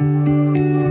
Música